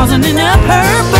causing enough purpose.